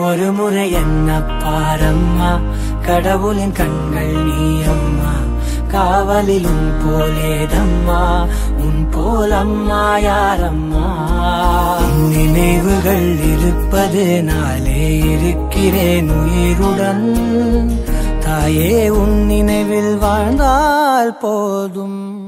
ஒரு முறை என்ன பாரம்மா? கடவுளின் கண்கள் நீயம்மா. காவலிலும் போலேதம்மா. உன் போலம்மா யாரம்மா? நினைவுகள் இருப்பது நாளே இருக்கிறேன் உயிருடன். தாயே உன் நினைவில் வாழ்ந்தால் போதும்.